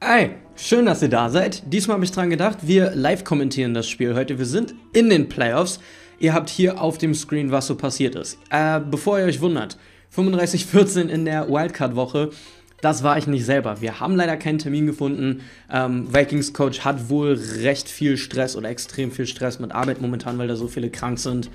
Hey, schön, dass ihr da seid. Diesmal habe ich dran gedacht, wir live kommentieren das Spiel heute. Wir sind in den Playoffs. Ihr habt hier auf dem Screen, was so passiert ist. Äh, bevor ihr euch wundert, 35-14 in der Wildcard-Woche. Das war ich nicht selber. Wir haben leider keinen Termin gefunden. Ähm, Vikings Coach hat wohl recht viel Stress oder extrem viel Stress mit Arbeit momentan, weil da so viele krank sind.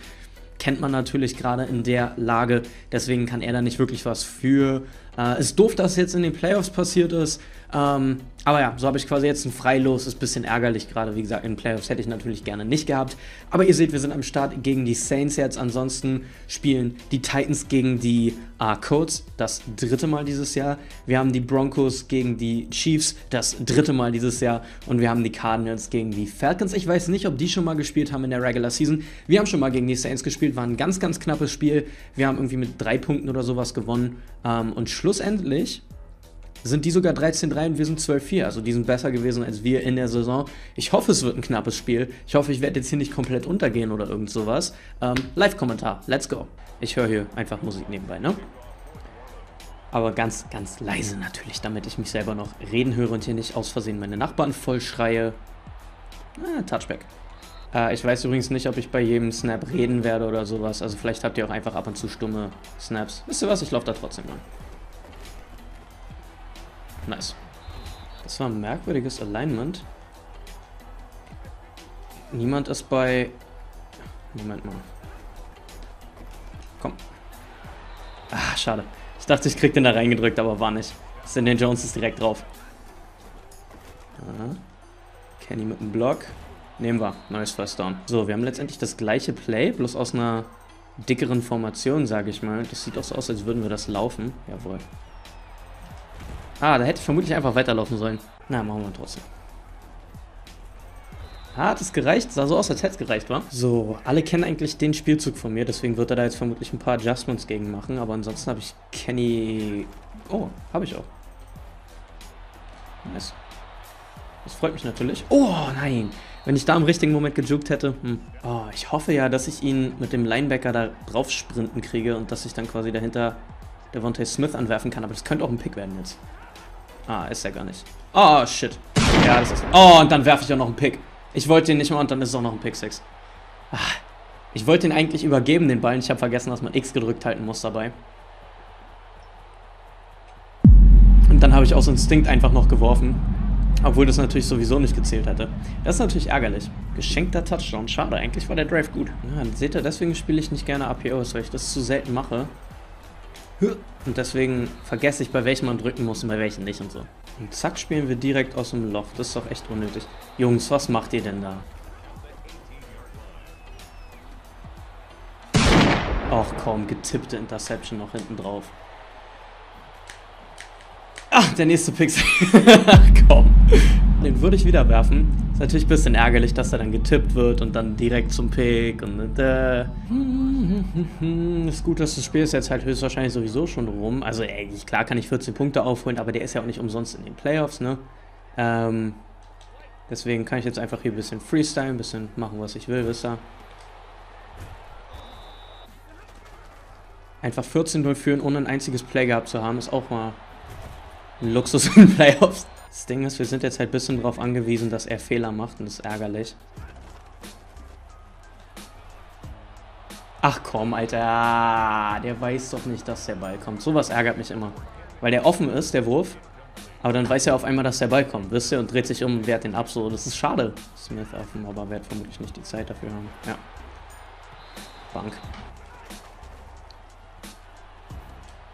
Kennt man natürlich gerade in der Lage. Deswegen kann er da nicht wirklich was für. Äh, ist doof, dass jetzt in den Playoffs passiert ist. Ähm, aber ja, so habe ich quasi jetzt ein Freilos. Ist ein bisschen ärgerlich gerade. Wie gesagt, in den Playoffs hätte ich natürlich gerne nicht gehabt. Aber ihr seht, wir sind am Start gegen die Saints jetzt. Ansonsten spielen die Titans gegen die uh, Colts. Das dritte Mal dieses Jahr. Wir haben die Broncos gegen die Chiefs. Das dritte Mal dieses Jahr. Und wir haben die Cardinals gegen die Falcons. Ich weiß nicht, ob die schon mal gespielt haben in der Regular Season. Wir haben schon mal gegen die Saints gespielt. War ein ganz, ganz knappes Spiel. Wir haben irgendwie mit drei Punkten oder sowas gewonnen. Ähm, und schlussendlich sind die sogar 13-3 und wir sind 12-4. Also die sind besser gewesen als wir in der Saison. Ich hoffe, es wird ein knappes Spiel. Ich hoffe, ich werde jetzt hier nicht komplett untergehen oder irgend sowas. Ähm, Live-Kommentar, let's go. Ich höre hier einfach Musik nebenbei, ne? Aber ganz, ganz leise natürlich, damit ich mich selber noch reden höre und hier nicht aus Versehen meine Nachbarn vollschreie. Ah, Touchback. Äh, ich weiß übrigens nicht, ob ich bei jedem Snap reden werde oder sowas. Also vielleicht habt ihr auch einfach ab und zu stumme Snaps. Wisst ihr was? Ich laufe da trotzdem mal. Nice. Das war ein merkwürdiges Alignment. Niemand ist bei... Moment mal. Komm. Ah, schade. Ich dachte, ich krieg den da reingedrückt, aber war nicht. Cindy Jones ist direkt drauf. Aha. Kenny mit dem Block. Nehmen wir. Neues First Down. So, wir haben letztendlich das gleiche Play, bloß aus einer dickeren Formation, sage ich mal. Das sieht auch so aus, als würden wir das laufen. Jawohl. Ah, da hätte ich vermutlich einfach weiterlaufen sollen. Na, machen wir trotzdem. Hat es gereicht? Sah so aus, als hätte es gereicht, wa? So, alle kennen eigentlich den Spielzug von mir, deswegen wird er da jetzt vermutlich ein paar Adjustments gegen machen, aber ansonsten habe ich Kenny... Oh, habe ich auch. Nice. Das freut mich natürlich. Oh, nein. Wenn ich da im richtigen Moment gejuckt hätte. Hm. Oh, ich hoffe ja, dass ich ihn mit dem Linebacker da drauf sprinten kriege und dass ich dann quasi dahinter Devontae Smith anwerfen kann, aber das könnte auch ein Pick werden jetzt. Ah, ist er gar nicht. Oh, shit. Ja, das ist... Oh, und dann werfe ich auch noch einen Pick. Ich wollte den nicht mal und dann ist es auch noch ein Pick 6. Ah, ich wollte den eigentlich übergeben, den Ball. Ich habe vergessen, dass man X gedrückt halten muss dabei. Und dann habe ich aus Instinkt einfach noch geworfen. Obwohl das natürlich sowieso nicht gezählt hätte. Das ist natürlich ärgerlich. Geschenkter Touchdown. Schade, eigentlich war der Drive gut. Ja, seht ihr, deswegen spiele ich nicht gerne APOs, weil ich das zu selten mache. Und deswegen vergesse ich, bei welchem man drücken muss und bei welchen nicht und so. Und zack, spielen wir direkt aus dem Loch. Das ist doch echt unnötig. Jungs, was macht ihr denn da? Ach komm, getippte Interception noch hinten drauf. Ach, der nächste Pixel. komm. Den würde ich wieder werfen. Ist natürlich ein bisschen ärgerlich, dass er dann getippt wird und dann direkt zum Pick und äh. Ist gut, dass das Spiel ist jetzt halt höchstwahrscheinlich sowieso schon rum. Also ey, klar kann ich 14 Punkte aufholen, aber der ist ja auch nicht umsonst in den Playoffs, ne? Ähm, deswegen kann ich jetzt einfach hier ein bisschen Freestyle, ein bisschen machen, was ich will, wisst ihr? Einfach 14-0 führen, ohne ein einziges Play gehabt zu haben, ist auch mal ein Luxus in den Playoffs. Das Ding ist, wir sind jetzt halt ein bisschen darauf angewiesen, dass er Fehler macht und das ist ärgerlich. Ach komm, Alter. Der weiß doch nicht, dass der Ball kommt. Sowas ärgert mich immer. Weil der offen ist, der Wurf. Aber dann weiß er auf einmal, dass der Ball kommt, wisst ihr? Und dreht sich um und wehrt den ab. So, das ist schade. Smith offen, aber wird vermutlich nicht die Zeit dafür haben. Ja. Bank.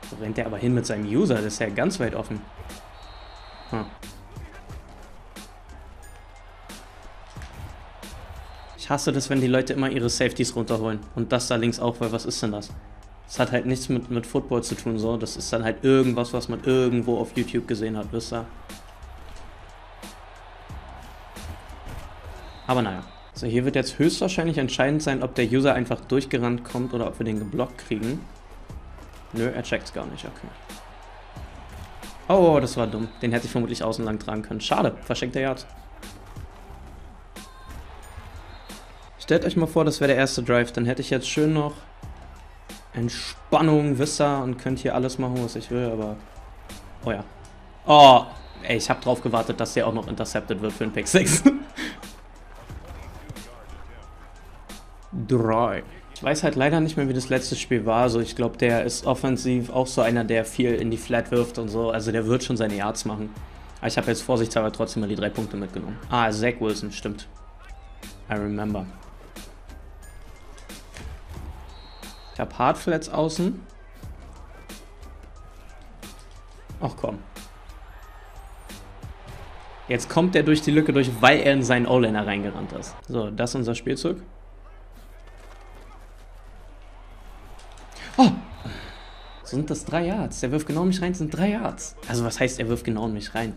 So rennt er aber hin mit seinem User. Das ist ja ganz weit offen. Ich hasse das, wenn die Leute immer ihre Safeties runterholen. Und das da links auch, weil was ist denn das? Das hat halt nichts mit, mit Football zu tun, so. Das ist dann halt irgendwas, was man irgendwo auf YouTube gesehen hat, wisst ihr? Aber naja. So, hier wird jetzt höchstwahrscheinlich entscheidend sein, ob der User einfach durchgerannt kommt oder ob wir den geblockt kriegen. Nö, er checkt's gar nicht, okay. Oh, das war dumm. Den hätte ich vermutlich außen lang tragen können. Schade, verschenkter Yard. Stellt euch mal vor, das wäre der erste Drive. Dann hätte ich jetzt schön noch Entspannung, Wisser und könnt hier alles machen, was ich will, aber... Oh ja. Oh, ey, ich habe drauf gewartet, dass der auch noch intercepted wird für den Pick 6. Drei. Ich weiß halt leider nicht mehr, wie das letzte Spiel war. Also ich glaube, der ist offensiv auch so einer, der viel in die Flat wirft und so. Also der wird schon seine Yards machen. Aber ich habe jetzt vorsichtshalber trotzdem mal die drei Punkte mitgenommen. Ah, Zach Wilson, stimmt. I remember. Ich habe Hardflats außen. Ach komm. Jetzt kommt er durch die Lücke durch, weil er in seinen O-Liner reingerannt ist. So, das ist unser Spielzug. Oh! Sind das drei Yards? Der wirft genau mich rein, sind drei Yards. Also was heißt, er wirft genau in mich rein?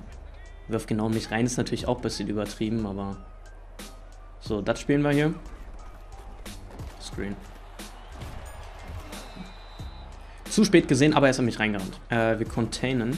Wirft genau in mich rein ist natürlich auch ein bisschen übertrieben, aber... So, das spielen wir hier. Screen. Zu spät gesehen, aber er ist an mich reingerannt. Äh, wir containen.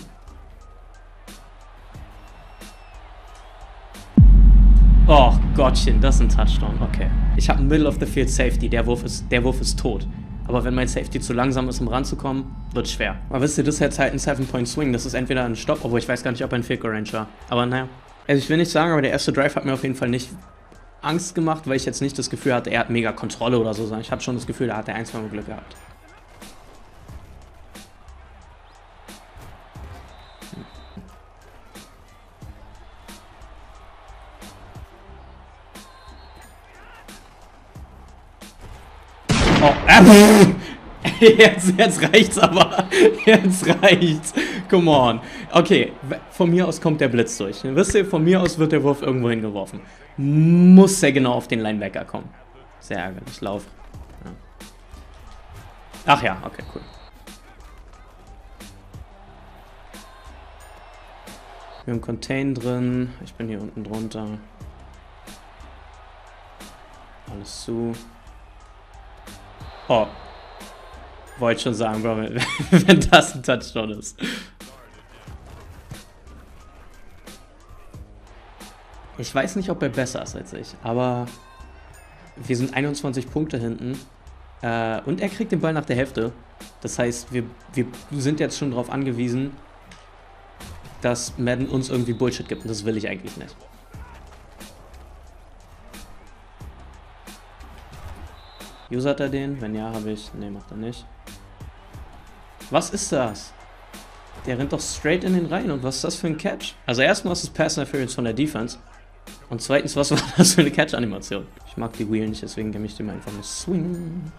Oh Gottchen, das ist ein Touchdown. Okay. Ich habe einen Middle of the Field Safety. Der Wurf ist, der Wurf ist tot. Aber wenn mein Safety zu langsam ist, um ranzukommen, wird schwer. Aber wisst ihr, das ist jetzt halt ein 7-Point-Swing. Das ist entweder ein Stopp, obwohl ich weiß gar nicht, ob ein Field Range war. Aber naja. Also ich will nicht sagen, aber der erste Drive hat mir auf jeden Fall nicht Angst gemacht, weil ich jetzt nicht das Gefühl hatte, er hat mega Kontrolle oder so, ich habe schon das Gefühl, da hat er ein, zwei Mal Glück gehabt. jetzt, jetzt reicht's aber. Jetzt reicht's. Come on. Okay, von mir aus kommt der Blitz durch. Wisst ihr, von mir aus wird der Wurf irgendwo hingeworfen. Muss er genau auf den Linebacker kommen. Sehr ärgerlich. Lauf. Ach ja, okay, cool. Wir haben Contain drin. Ich bin hier unten drunter. Alles zu. Oh. Wollte schon sagen, Bro, wenn das ein Touchdown ist. Ich weiß nicht, ob er besser ist als ich, aber wir sind 21 Punkte hinten. Äh, und er kriegt den Ball nach der Hälfte. Das heißt, wir, wir sind jetzt schon darauf angewiesen, dass Madden uns irgendwie Bullshit gibt. Und das will ich eigentlich nicht. Usert er den? Wenn ja, habe ich. Ne, macht er nicht. Was ist das? Der rennt doch straight in den rein. Und was ist das für ein Catch? Also erstmal ist es Pass Interference von der Defense. Und zweitens, was war das für eine Catch-Animation? Ich mag die Wheel nicht, deswegen gebe ich dem einfach eine Swing.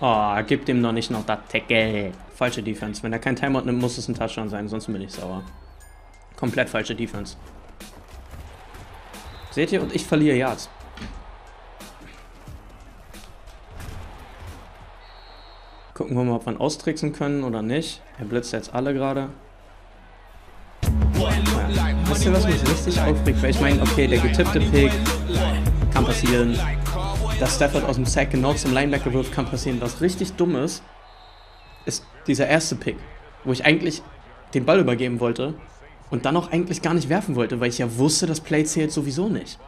Oh, gib dem noch nicht noch das Tackle. Falsche Defense. Wenn er kein Timeout nimmt, muss es ein Touchdown sein, sonst bin ich sauer. Komplett falsche Defense. Seht ihr? Und ich verliere Yards. Gucken wir mal, ob wir ihn austricksen können oder nicht. Er blitzt jetzt alle gerade. Ja. Wisst ihr, was mich richtig aufregt? Weil ich meine, okay, der getippte Pick kann passieren. Dass Stafford aus dem Sack genau zum Linebacker wirft, kann passieren. Was richtig dumm ist, ist dieser erste Pick, wo ich eigentlich den Ball übergeben wollte und dann auch eigentlich gar nicht werfen wollte, weil ich ja wusste, das Play zählt sowieso nicht.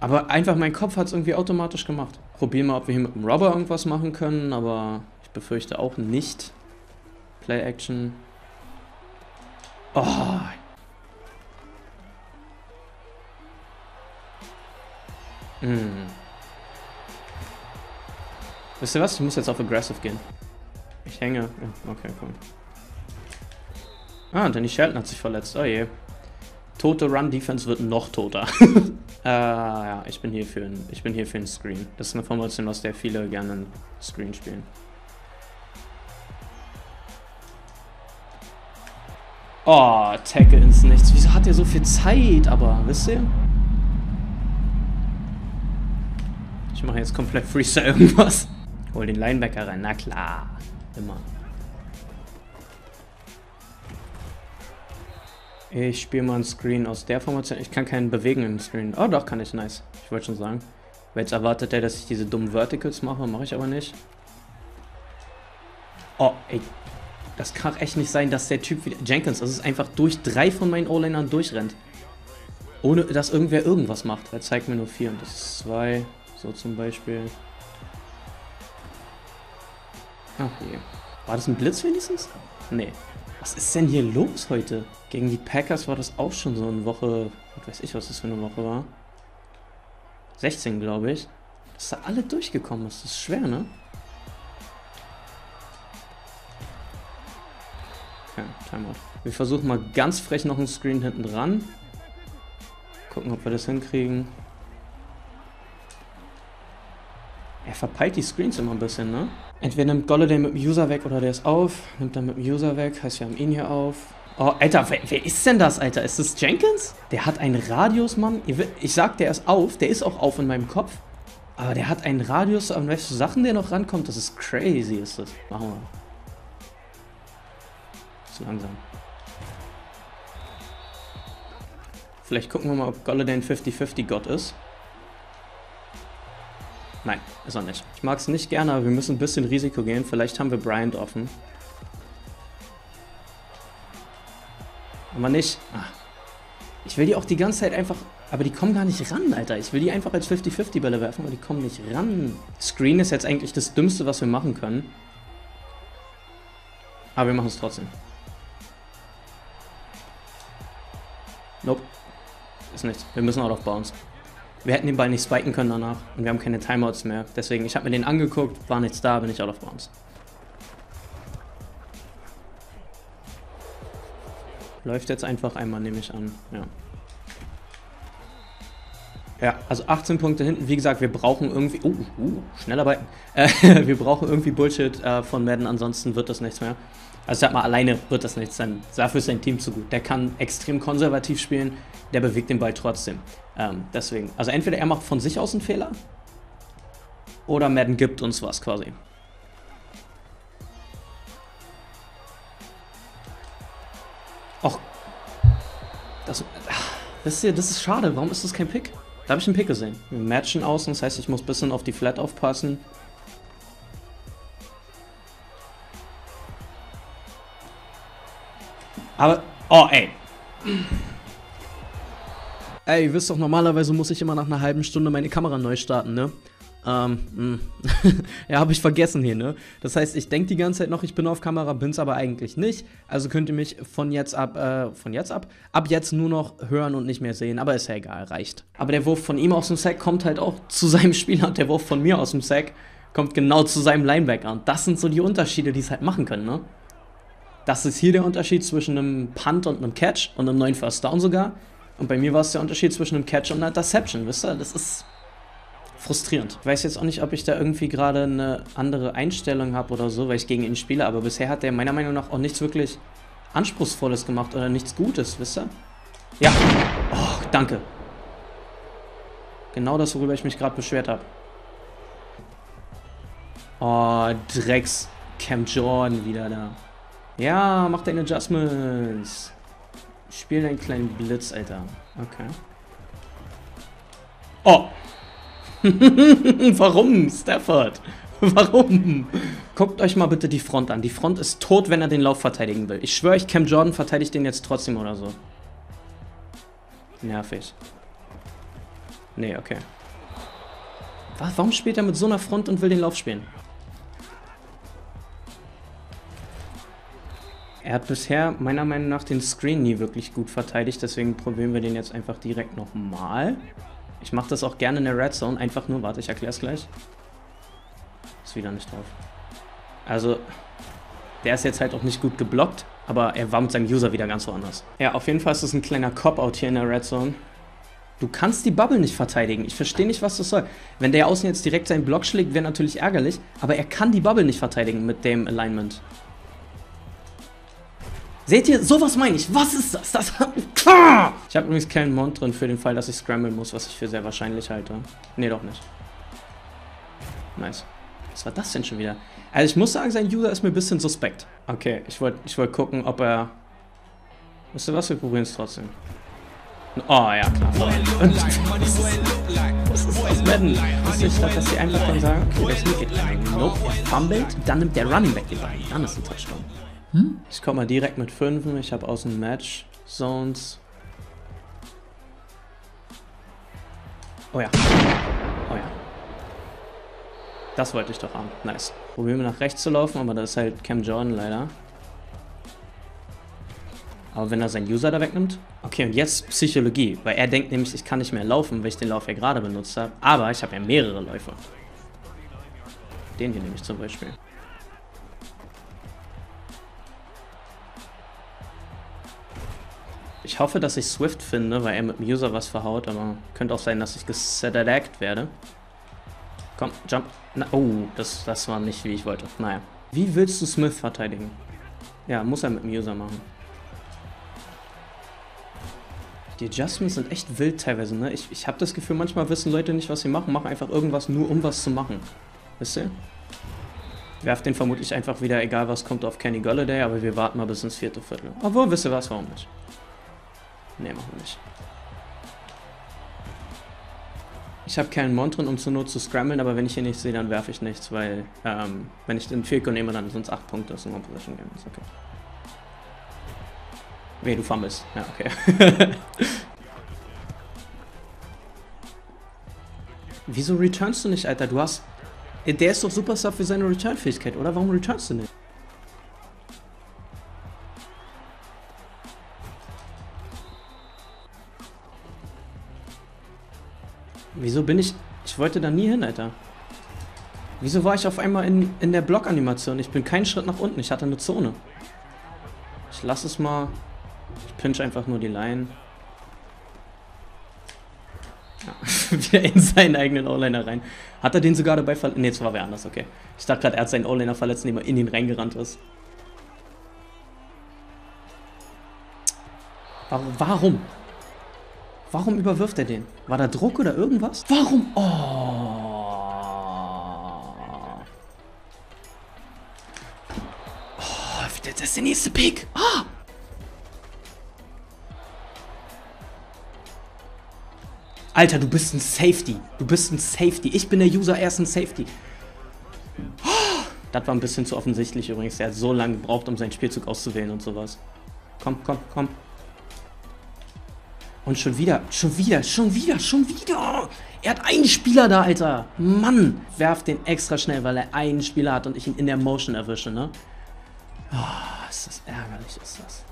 Aber einfach mein Kopf hat es irgendwie automatisch gemacht. Probieren mal, ob wir hier mit dem Robber irgendwas machen können, aber ich befürchte auch nicht. Play Action. Oh. Hm. Wisst ihr was? Ich muss jetzt auf Aggressive gehen. Ich hänge. Ja, okay, cool. Ah, Danny Shelton hat sich verletzt. Oh je. Tote Run-Defense wird noch toter. äh, ja, ich bin hier für ein, ich bin hier für ein Screen. Das ist eine Formation, aus der viele gerne ein Screen spielen. Oh, Tackle ins Nichts. Wieso hat er so viel Zeit? Aber, wisst ihr? Ich mache jetzt komplett Freestyle irgendwas. Hol den Linebacker rein. Na klar. Immer. Ich spiele mal ein Screen aus der Formation. Ich kann keinen bewegen im Screen. Oh, doch, kann ich. Nice. Ich wollte schon sagen. Weil jetzt erwartet er, dass ich diese dummen Verticals mache. Mache ich aber nicht. Oh, ey. Das kann echt nicht sein, dass der Typ wieder... Jenkins, das ist einfach durch drei von meinen O-Linern durchrennt. Ohne, dass irgendwer irgendwas macht. Er zeigt mir nur vier und das ist zwei. So zum Beispiel. Ach je. War das ein Blitz wenigstens? Nee. Was ist denn hier los heute? Gegen die Packers war das auch schon so eine Woche. Was weiß ich, was das für eine Woche war. 16, glaube ich. Dass da alle durchgekommen ist. Das ist schwer, ne? Okay, Timeout. Wir versuchen mal ganz frech noch einen Screen hinten dran. Gucken, ob wir das hinkriegen. Er verpeilt die Screens immer ein bisschen, ne? Entweder nimmt Golladay mit dem User weg oder der ist auf. Nimmt dann mit dem User weg. Heißt, wir haben ihn hier auf. Oh, Alter, wer, wer, ist denn das, Alter? Ist das Jenkins? Der hat einen Radius, Mann. Ich sag, der ist auf. Der ist auch auf in meinem Kopf. Aber der hat einen Radius, an welche Sachen der noch rankommt. Das ist crazy, ist das. Machen wir. Zu langsam. Vielleicht gucken wir mal, ob Golladay ein 50-50-Gott ist. Nein, ist er nicht. Ich mag es nicht gerne, aber wir müssen ein bisschen Risiko gehen. Vielleicht haben wir Bryant offen. Aber nicht. Ah. Ich will die auch die ganze Zeit einfach... Aber die kommen gar nicht ran, Alter. Ich will die einfach als 50-50-Bälle werfen, aber die kommen nicht ran. Screen ist jetzt eigentlich das Dümmste, was wir machen können. Aber wir machen es trotzdem. Nope. Ist nichts. Wir müssen out of bounds. Wir hätten den Ball nicht spiken können danach und wir haben keine Timeouts mehr. Deswegen, ich habe mir den angeguckt, war nichts da, bin ich out of bounds. Läuft jetzt einfach einmal, nehme ich an. Ja. Ja, also 18 Punkte hinten. Wie gesagt, wir brauchen irgendwie... Uh, uh, schnell arbeiten. Äh, wir brauchen irgendwie Bullshit äh, von Madden, ansonsten wird das nichts mehr. Also sag mal, alleine wird das nichts sein. Dafür ist sein Team zu gut. Der kann extrem konservativ spielen, der bewegt den Ball trotzdem. Ähm, deswegen, also entweder er macht von sich aus einen Fehler oder Madden gibt uns was quasi. Och. Das, das, ist, das ist schade. Warum ist das kein Pick? Da habe ich einen Pick gesehen. Wir matchen außen, das heißt, ich muss ein bisschen auf die Flat aufpassen. Aber, oh ey. Ey, ihr wisst doch, normalerweise muss ich immer nach einer halben Stunde meine Kamera neu starten, ne? Ähm, hm. ja, habe ich vergessen hier, ne? Das heißt, ich denke die ganze Zeit noch, ich bin auf Kamera, bin's aber eigentlich nicht. Also könnt ihr mich von jetzt ab, äh, von jetzt ab, ab jetzt nur noch hören und nicht mehr sehen. Aber ist ja egal, reicht. Aber der Wurf von ihm aus dem Sack kommt halt auch zu seinem Spieler und der Wurf von mir aus dem Sack kommt genau zu seinem Linebacker. Und das sind so die Unterschiede, die es halt machen können, ne? Das ist hier der Unterschied zwischen einem Punt und einem Catch und einem neuen First Down sogar. Und bei mir war es der Unterschied zwischen einem Catch und einer Interception, wisst ihr? Das ist frustrierend. Ich weiß jetzt auch nicht, ob ich da irgendwie gerade eine andere Einstellung habe oder so, weil ich gegen ihn spiele, aber bisher hat der meiner Meinung nach auch nichts wirklich Anspruchsvolles gemacht oder nichts Gutes, wisst ihr? Ja. Oh, danke. Genau das, worüber ich mich gerade beschwert habe. Oh, Drecks Cam Jordan wieder da. Ja, mach deine Adjustments. Spiel deinen kleinen Blitz, Alter. Okay. Oh! Warum, Stafford? Warum? Guckt euch mal bitte die Front an. Die Front ist tot, wenn er den Lauf verteidigen will. Ich schwöre euch, Cam Jordan verteidigt den jetzt trotzdem oder so. Nervig. Nee, okay. Warum spielt er mit so einer Front und will den Lauf spielen? Er hat bisher meiner Meinung nach den Screen nie wirklich gut verteidigt, deswegen probieren wir den jetzt einfach direkt nochmal. Ich mache das auch gerne in der Red Zone, einfach nur, warte, ich erkläre es gleich. Ist wieder nicht drauf. Also, der ist jetzt halt auch nicht gut geblockt, aber er war mit seinem User wieder ganz woanders. Ja, auf jeden Fall ist das ein kleiner Cop-Out hier in der Red Zone. Du kannst die Bubble nicht verteidigen. Ich verstehe nicht, was das soll. Wenn der Außen jetzt direkt seinen Block schlägt, wäre natürlich ärgerlich, aber er kann die Bubble nicht verteidigen mit dem Alignment. Seht ihr, sowas meine ich. Was ist das? das ich habe übrigens keinen Mond drin für den Fall, dass ich scramble muss, was ich für sehr wahrscheinlich halte. Nee, doch nicht. Nice. Was war das denn schon wieder? Also ich muss sagen, sein User ist mir ein bisschen suspekt. Okay, ich wollte ich wollt gucken, ob er... Wisst ihr was? Wir probieren es trotzdem. Oh, ja, klar. Was ist das Madden? Wisst dass sie einfach dann sagen, okay, das hier geht rein. Nope, er fummelt, dann nimmt der Running Back den Ball. Dann ist ein Touchdown. Hm? Ich komme mal direkt mit 5. Ich habe außen Match Zones. Oh ja. Oh ja. Das wollte ich doch haben. Nice. Probieren wir nach rechts zu laufen, aber da ist halt Cam Jordan leider. Aber wenn er seinen User da wegnimmt. Okay, und jetzt Psychologie. Weil er denkt nämlich, ich kann nicht mehr laufen, weil ich den Lauf ja gerade benutzt habe. Aber ich habe ja mehrere Läufe. Den hier nämlich zum Beispiel. Ich hoffe, dass ich Swift finde, weil er mit dem User was verhaut, aber könnte auch sein, dass ich gesedackt werde. Komm, jump. Na, oh, das, das war nicht, wie ich wollte. Naja. Wie willst du Smith verteidigen? Ja, muss er mit dem User machen. Die Adjustments sind echt wild teilweise, ne? Ich, ich habe das Gefühl, manchmal wissen Leute nicht, was sie machen, machen einfach irgendwas nur, um was zu machen. Wisst ihr? Werft den vermutlich einfach wieder, egal was kommt, auf Kenny Golladay, aber wir warten mal bis ins vierte Viertel. Obwohl, wisst ihr was, warum nicht? Ne, machen wir nicht. Ich habe keinen Mont drin, um zur Not zu scrammeln, aber wenn ich hier nichts sehe, dann werfe ich nichts, weil ähm, wenn ich den Field nehme, dann sind es 8 Punkte, das ist ein One-Position Game. Ist okay. Nee, du fummelst. Ja, okay. Wieso returnst du nicht, Alter? Du hast... Der ist doch Superstar für seine Return-Fähigkeit, oder? Warum returnst du nicht? Wieso bin ich... Ich wollte da nie hin, Alter. Wieso war ich auf einmal in, in der Block-Animation? Ich bin keinen Schritt nach unten, ich hatte eine Zone. Ich lasse es mal... Ich pinch einfach nur die Line. Ja, wieder in seinen eigenen O-Liner rein. Hat er den sogar dabei verletzt? Ne, das war wer anders, okay. Ich dachte gerade, er hat seinen O-Liner verletzt, indem er in ihn reingerannt ist. Warum? Warum? Überwirft er den? War da Druck oder irgendwas? Warum? Oh. Oh, das ist der nächste Pick. Ah. Alter, du bist ein Safety. Du bist ein Safety. Ich bin der User, er ist ein Safety. Das war ein bisschen zu offensichtlich übrigens. Er hat so lange gebraucht, um seinen Spielzug auszuwählen und sowas. Komm, komm, komm. Und schon wieder, schon wieder, schon wieder, schon wieder. Er hat einen Spieler da, Alter. Mann. Werf den extra schnell, weil er einen Spieler hat und ich ihn in der Motion erwische, ne? Oh, ist das ärgerlich, ist das.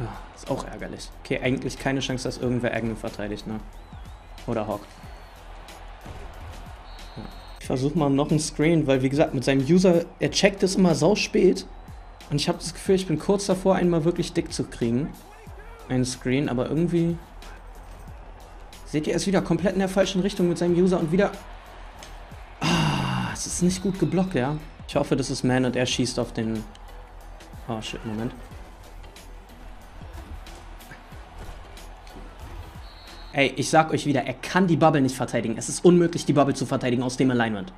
Oh, ist auch ärgerlich. Okay, eigentlich keine Chance, dass irgendwer Agnew verteidigt, ne? Oder Hawk. Ich versuche mal noch ein Screen, weil wie gesagt, mit seinem User, er checkt es immer sau spät. Und ich habe das Gefühl, ich bin kurz davor, einmal wirklich dick zu kriegen. Ein Screen, aber irgendwie... Seht ihr, er ist wieder komplett in der falschen Richtung mit seinem User und wieder... Ah, es ist nicht gut geblockt, ja. Ich hoffe, das ist Man und er schießt auf den... Oh, shit, Moment. Ey, ich sag euch wieder, er kann die Bubble nicht verteidigen. Es ist unmöglich, die Bubble zu verteidigen aus dem Alignment.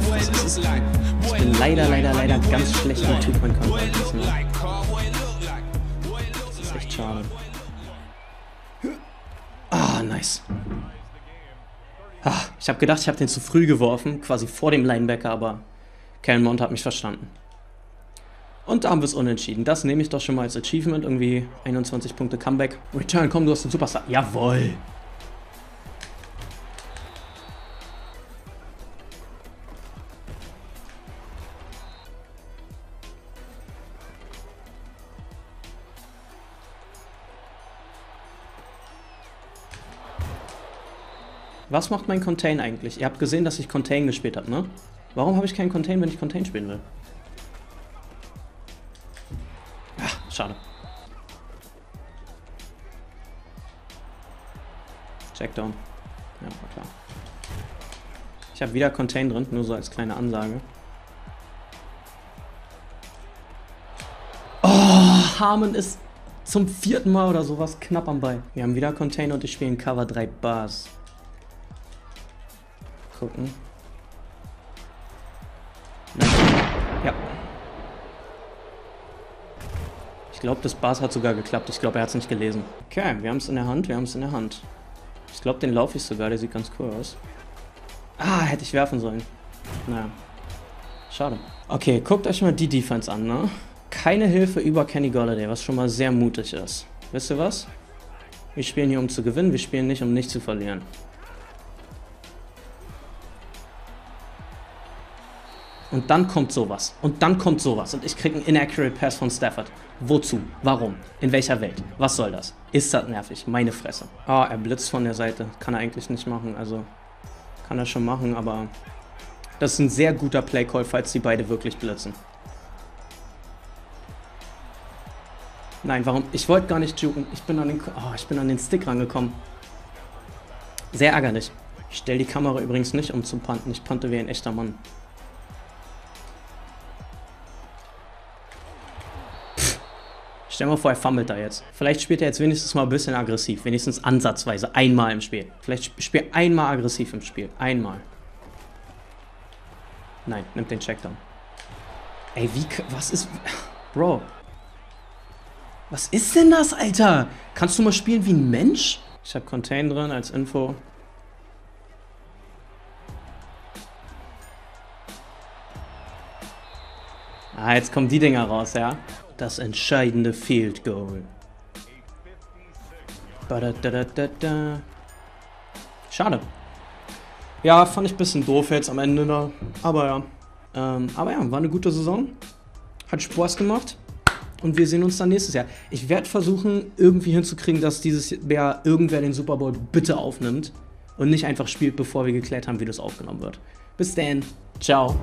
Ich bin leider, leider, leider ganz schlecht im Two-Point-Contact. Ne? Das ist echt schade. Ah, nice. Ah, ich habe gedacht, ich habe den zu früh geworfen, quasi vor dem Linebacker, aber Kellen Mount hat mich verstanden. Und da haben wir es unentschieden. Das nehme ich doch schon mal als Achievement. Irgendwie 21 Punkte Comeback. Return, komm, du hast den Superstar. Jawoll. Was macht mein Contain eigentlich? Ihr habt gesehen, dass ich Contain gespielt habe, ne? Warum habe ich keinen Contain, wenn ich Contain spielen will? Schade. Checkdown. Ja, war klar. Ich habe wieder Contain drin, nur so als kleine Ansage. Oh, Harmon ist zum vierten Mal oder sowas knapp am Ball. Wir haben wieder Contain und ich spiele in Cover 3 Bars. Gucken. Ja, Ich glaube, das Bars hat sogar geklappt. Ich glaube, er hat es nicht gelesen. Okay, wir haben es in der Hand, wir haben es in der Hand. Ich glaube, den laufe ich sogar, der sieht ganz cool aus. Ah, hätte ich werfen sollen. Naja. Schade. Okay, guckt euch mal die Defense an, ne? Keine Hilfe über Kenny Golladay, was schon mal sehr mutig ist. Wisst ihr was? Wir spielen hier, um zu gewinnen. Wir spielen nicht, um nicht zu verlieren. Und dann kommt sowas. Und dann kommt sowas. Und ich kriege einen inaccurate Pass von Stafford. Wozu? Warum? In welcher Welt? Was soll das? Ist das nervig? Meine Fresse. Ah, er blitzt von der Seite. Kann er eigentlich nicht machen. Also, kann er schon machen, aber das ist ein sehr guter Playcall, falls die beide wirklich blitzen. Nein, warum? Ich wollte gar nicht juken. Ich bin an den, oh, ich bin an den Stick rangekommen. Sehr ärgerlich. Ich stelle die Kamera übrigens nicht um zu panten. Ich pante wie ein echter Mann. Stell dir mal vor, er fummelt da jetzt. Vielleicht spielt er jetzt wenigstens mal ein bisschen aggressiv. Wenigstens ansatzweise. Einmal im Spiel. Vielleicht spiel einmal aggressiv im Spiel. Einmal. Nein, nimmt den Checkdown. Ey, wie... Was ist... Bro. Was ist denn das, Alter? Kannst du mal spielen wie ein Mensch? Ich habe Contain drin als Info. Ah, jetzt kommen die Dinger raus, ja? Das entscheidende Field Goal. Schade. Ja, fand ich ein bisschen doof jetzt am Ende da. Aber ja. Ähm, aber ja, war eine gute Saison. Hat Spaß gemacht. Und wir sehen uns dann nächstes Jahr. Ich werde versuchen, irgendwie hinzukriegen, dass dieses Jahr irgendwer den Super Bowl bitte aufnimmt. Und nicht einfach spielt, bevor wir geklärt haben, wie das aufgenommen wird. Bis dann. Ciao.